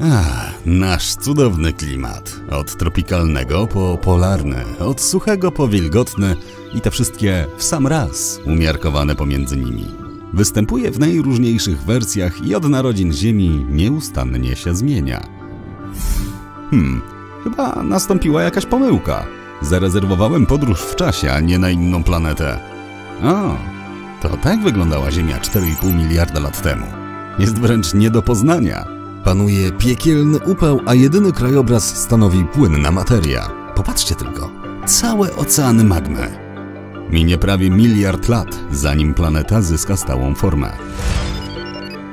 Ach, nasz cudowny klimat. Od tropikalnego po polarny, od suchego po wilgotny i te wszystkie w sam raz umiarkowane pomiędzy nimi. Występuje w najróżniejszych wersjach i od narodzin Ziemi nieustannie się zmienia. Hmm, chyba nastąpiła jakaś pomyłka. Zarezerwowałem podróż w czasie, a nie na inną planetę. O, to tak wyglądała Ziemia 4,5 miliarda lat temu. Jest wręcz nie do poznania. Panuje piekielny upał, a jedyny krajobraz stanowi płynna materia. Popatrzcie tylko. Całe oceany magmy. Minie prawie miliard lat, zanim planeta zyska stałą formę.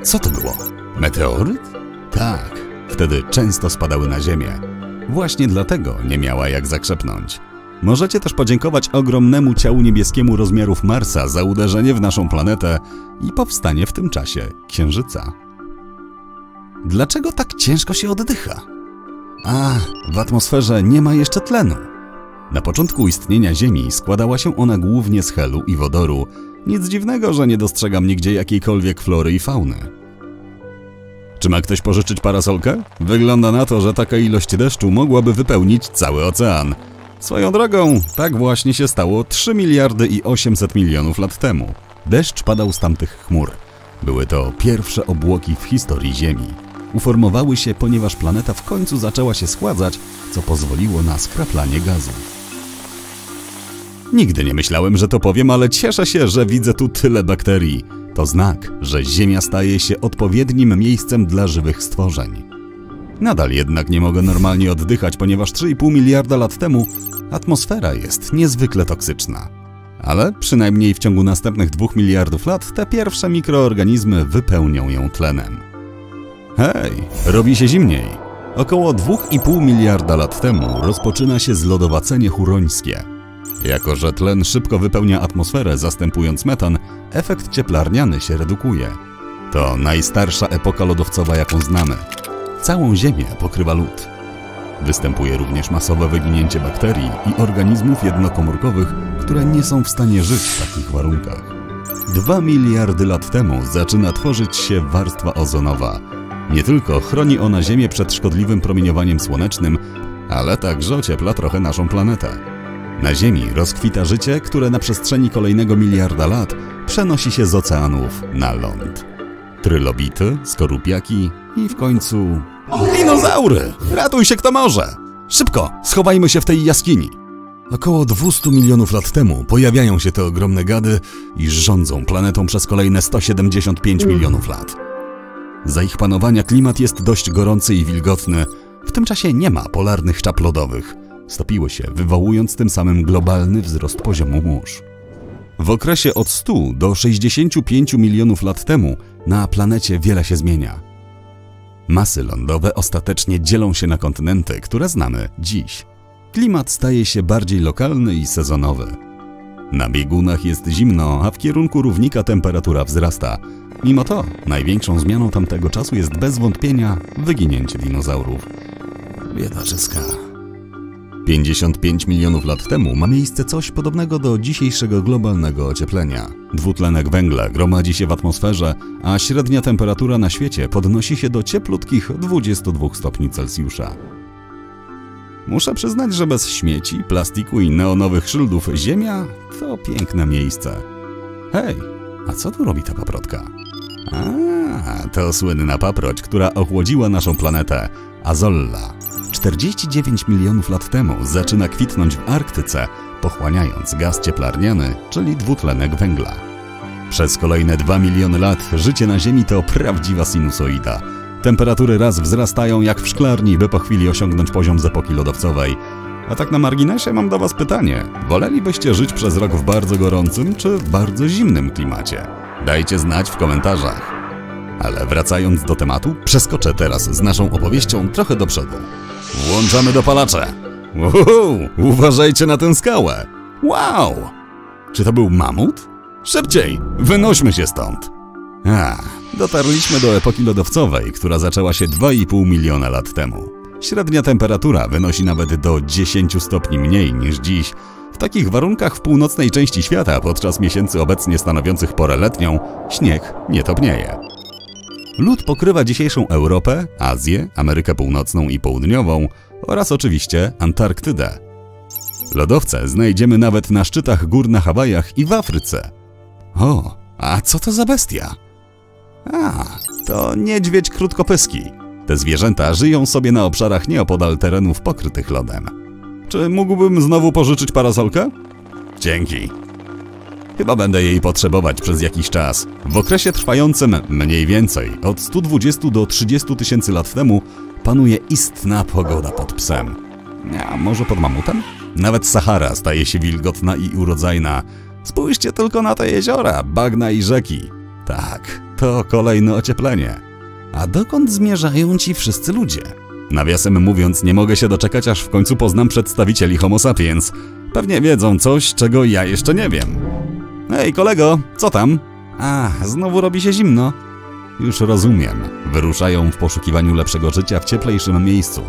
Co to było? Meteoryt? Tak, wtedy często spadały na Ziemię. Właśnie dlatego nie miała jak zakrzepnąć. Możecie też podziękować ogromnemu ciału niebieskiemu rozmiarów Marsa za uderzenie w naszą planetę i powstanie w tym czasie Księżyca. Dlaczego tak ciężko się oddycha? A, w atmosferze nie ma jeszcze tlenu. Na początku istnienia Ziemi składała się ona głównie z helu i wodoru. Nic dziwnego, że nie dostrzegam nigdzie jakiejkolwiek flory i fauny. Czy ma ktoś pożyczyć parasolkę? Wygląda na to, że taka ilość deszczu mogłaby wypełnić cały ocean. Swoją drogą, tak właśnie się stało 3 miliardy i 800 milionów lat temu. Deszcz padał z tamtych chmur. Były to pierwsze obłoki w historii Ziemi. Uformowały się, ponieważ planeta w końcu zaczęła się schładzać, co pozwoliło na skraplanie gazu. Nigdy nie myślałem, że to powiem, ale cieszę się, że widzę tu tyle bakterii. To znak, że Ziemia staje się odpowiednim miejscem dla żywych stworzeń. Nadal jednak nie mogę normalnie oddychać, ponieważ 3,5 miliarda lat temu atmosfera jest niezwykle toksyczna. Ale przynajmniej w ciągu następnych 2 miliardów lat te pierwsze mikroorganizmy wypełnią ją tlenem. Hej, robi się zimniej. Około 2,5 miliarda lat temu rozpoczyna się zlodowacenie hurońskie. Jako, że tlen szybko wypełnia atmosferę, zastępując metan, efekt cieplarniany się redukuje. To najstarsza epoka lodowcowa, jaką znamy. Całą Ziemię pokrywa lód. Występuje również masowe wyginięcie bakterii i organizmów jednokomórkowych, które nie są w stanie żyć w takich warunkach. Dwa miliardy lat temu zaczyna tworzyć się warstwa ozonowa. Nie tylko chroni ona Ziemię przed szkodliwym promieniowaniem słonecznym, ale także ociepla trochę naszą planetę. Na Ziemi rozkwita życie, które na przestrzeni kolejnego miliarda lat przenosi się z oceanów na ląd. Trylobity, skorupiaki i w końcu... Dinozaury! Ratuj się kto może! Szybko, schowajmy się w tej jaskini! Około 200 milionów lat temu pojawiają się te ogromne gady i rządzą planetą przez kolejne 175 milionów lat. Za ich panowania klimat jest dość gorący i wilgotny. W tym czasie nie ma polarnych czap lodowych. Stopiły się, wywołując tym samym globalny wzrost poziomu mórz. W okresie od 100 do 65 milionów lat temu na planecie wiele się zmienia. Masy lądowe ostatecznie dzielą się na kontynenty, które znamy dziś. Klimat staje się bardziej lokalny i sezonowy. Na biegunach jest zimno, a w kierunku równika temperatura wzrasta. Mimo to największą zmianą tamtego czasu jest bez wątpienia wyginięcie dinozaurów. Biedaczyska. 55 milionów lat temu ma miejsce coś podobnego do dzisiejszego globalnego ocieplenia. Dwutlenek węgla gromadzi się w atmosferze, a średnia temperatura na świecie podnosi się do cieplutkich 22 stopni Celsjusza. Muszę przyznać, że bez śmieci, plastiku i neonowych szyldów Ziemia to piękne miejsce. Hej, a co tu robi ta paprotka? A, to słynna paproć, która ochłodziła naszą planetę, Azolla. 49 milionów lat temu zaczyna kwitnąć w Arktyce, pochłaniając gaz cieplarniany, czyli dwutlenek węgla. Przez kolejne 2 miliony lat życie na Ziemi to prawdziwa sinusoida. Temperatury raz wzrastają jak w szklarni, by po chwili osiągnąć poziom z epoki lodowcowej. A tak na marginesie mam do Was pytanie. Wolelibyście żyć przez rok w bardzo gorącym czy bardzo zimnym klimacie? Dajcie znać w komentarzach. Ale wracając do tematu, przeskoczę teraz z naszą opowieścią trochę do przodu. Włączamy dopalacze. Uhu, uważajcie na tę skałę. Wow! Czy to był mamut? Szybciej, wynośmy się stąd. A, dotarliśmy do epoki lodowcowej, która zaczęła się 2,5 miliona lat temu. Średnia temperatura wynosi nawet do 10 stopni mniej niż dziś. W takich warunkach w północnej części świata podczas miesięcy obecnie stanowiących porę letnią śnieg nie topnieje. Lód pokrywa dzisiejszą Europę, Azję, Amerykę Północną i Południową oraz oczywiście Antarktydę. Lodowce znajdziemy nawet na szczytach gór na Hawajach i w Afryce. O, a co to za bestia? A, to niedźwiedź krótkopyski. Te zwierzęta żyją sobie na obszarach nieopodal terenów pokrytych lodem. Czy mógłbym znowu pożyczyć parasolkę? Dzięki. Chyba będę jej potrzebować przez jakiś czas. W okresie trwającym mniej więcej od 120 do 30 tysięcy lat temu panuje istna pogoda pod psem. A może pod mamutem? Nawet Sahara staje się wilgotna i urodzajna. Spójrzcie tylko na te jeziora, bagna i rzeki. Tak, to kolejne ocieplenie. A dokąd zmierzają ci wszyscy ludzie? Nawiasem mówiąc, nie mogę się doczekać, aż w końcu poznam przedstawicieli Homo sapiens. Pewnie wiedzą coś, czego ja jeszcze nie wiem. Ej, kolego, co tam? A, znowu robi się zimno. Już rozumiem. Wyruszają w poszukiwaniu lepszego życia w cieplejszym miejscu.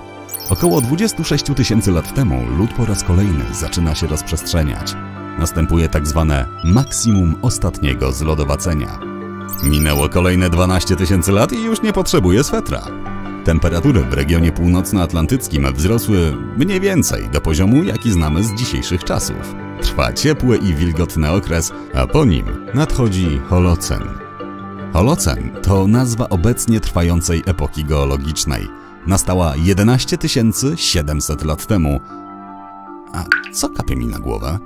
Około 26 tysięcy lat temu lód po raz kolejny zaczyna się rozprzestrzeniać. Następuje tak zwane maksimum ostatniego zlodowacenia. Minęło kolejne 12 tysięcy lat i już nie potrzebuje swetra. Temperatury w regionie północnoatlantyckim wzrosły mniej więcej do poziomu, jaki znamy z dzisiejszych czasów. Trwa ciepły i wilgotny okres, a po nim nadchodzi Holocen. Holocen to nazwa obecnie trwającej epoki geologicznej. Nastała 11 700 lat temu. A co kapie mi na głowę?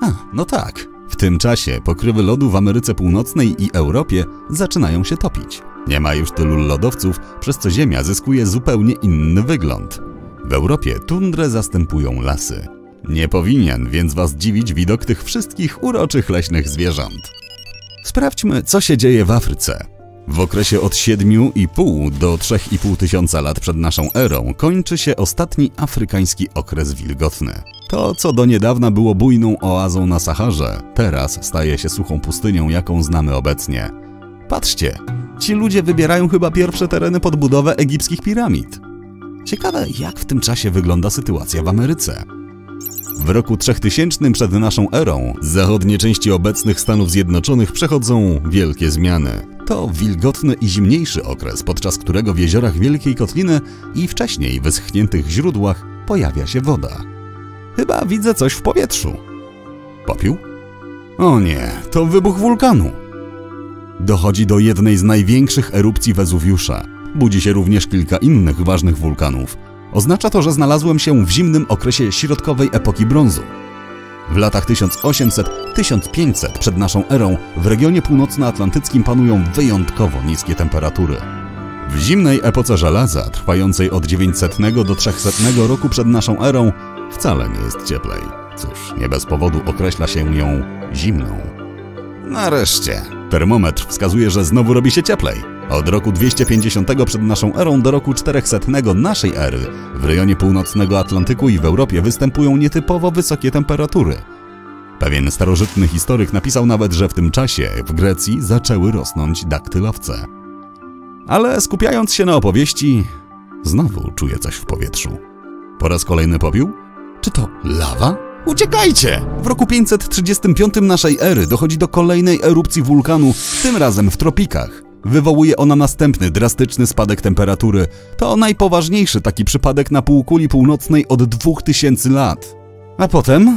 A, no tak. Tym czasie pokrywy lodu w Ameryce Północnej i Europie zaczynają się topić. Nie ma już tylu lodowców, przez co Ziemia zyskuje zupełnie inny wygląd. W Europie tundrę zastępują lasy. Nie powinien więc Was dziwić widok tych wszystkich uroczych leśnych zwierząt. Sprawdźmy, co się dzieje w Afryce. W okresie od 7,5 do 3,5 tysiąca lat przed naszą erą kończy się ostatni afrykański okres wilgotny. To, co do niedawna było bujną oazą na Saharze, teraz staje się suchą pustynią, jaką znamy obecnie. Patrzcie, ci ludzie wybierają chyba pierwsze tereny pod budowę egipskich piramid. Ciekawe, jak w tym czasie wygląda sytuacja w Ameryce. W roku 3000 przed naszą erą z zachodniej części obecnych Stanów Zjednoczonych przechodzą wielkie zmiany. To wilgotny i zimniejszy okres, podczas którego w jeziorach Wielkiej Kotliny i wcześniej wyschniętych źródłach pojawia się woda. Chyba widzę coś w powietrzu. Popiół? O nie, to wybuch wulkanu. Dochodzi do jednej z największych erupcji Wezuwiusza. Budzi się również kilka innych ważnych wulkanów. Oznacza to, że znalazłem się w zimnym okresie środkowej epoki brązu. W latach 1800-1500 przed naszą erą w regionie północnoatlantyckim panują wyjątkowo niskie temperatury. W zimnej epoce żelaza, trwającej od 900 do 300 roku przed naszą erą, wcale nie jest cieplej. Cóż, nie bez powodu określa się ją zimną. Nareszcie. Termometr wskazuje, że znowu robi się cieplej. Od roku 250 przed naszą erą do roku 400 naszej ery w rejonie północnego Atlantyku i w Europie występują nietypowo wysokie temperatury. Pewien starożytny historyk napisał nawet, że w tym czasie w Grecji zaczęły rosnąć daktylowce. Ale skupiając się na opowieści, znowu czuję coś w powietrzu. Po raz kolejny popiół? Czy to lawa? Uciekajcie! W roku 535 naszej ery dochodzi do kolejnej erupcji wulkanu, tym razem w tropikach. Wywołuje ona następny drastyczny spadek temperatury. To najpoważniejszy taki przypadek na półkuli północnej od 2000 lat. A potem?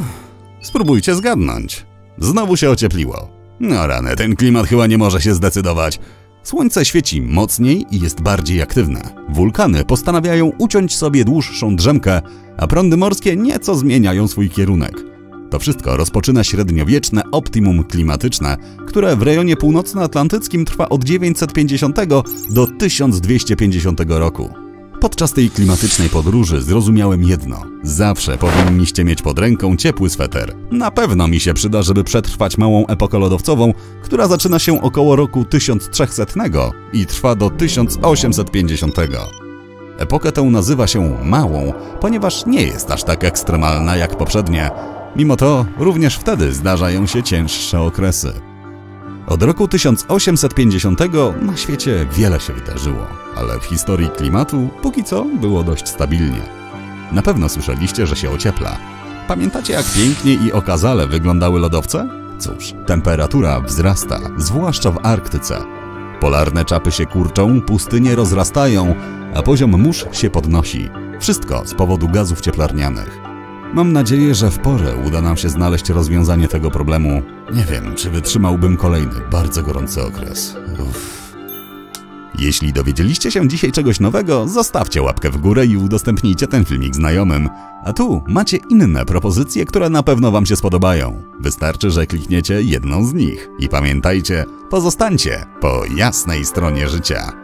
Spróbujcie zgadnąć. Znowu się ociepliło. No rany, ten klimat chyba nie może się zdecydować. Słońce świeci mocniej i jest bardziej aktywne. Wulkany postanawiają uciąć sobie dłuższą drzemkę, a prądy morskie nieco zmieniają swój kierunek. To wszystko rozpoczyna średniowieczne optimum klimatyczne, które w rejonie północnoatlantyckim trwa od 950 do 1250 roku. Podczas tej klimatycznej podróży zrozumiałem jedno. Zawsze powinniście mieć pod ręką ciepły sweter. Na pewno mi się przyda, żeby przetrwać małą epokę lodowcową, która zaczyna się około roku 1300 i trwa do 1850. Epokę tę nazywa się małą, ponieważ nie jest aż tak ekstremalna jak poprzednie. Mimo to również wtedy zdarzają się cięższe okresy. Od roku 1850 na świecie wiele się wydarzyło, ale w historii klimatu póki co było dość stabilnie. Na pewno słyszeliście, że się ociepla. Pamiętacie jak pięknie i okazale wyglądały lodowce? Cóż, temperatura wzrasta, zwłaszcza w Arktyce. Polarne czapy się kurczą, pustynie rozrastają, a poziom mórz się podnosi. Wszystko z powodu gazów cieplarnianych. Mam nadzieję, że w porę uda nam się znaleźć rozwiązanie tego problemu. Nie wiem, czy wytrzymałbym kolejny bardzo gorący okres. Uff. Jeśli dowiedzieliście się dzisiaj czegoś nowego, zostawcie łapkę w górę i udostępnijcie ten filmik znajomym. A tu macie inne propozycje, które na pewno Wam się spodobają. Wystarczy, że klikniecie jedną z nich. I pamiętajcie, pozostańcie po jasnej stronie życia.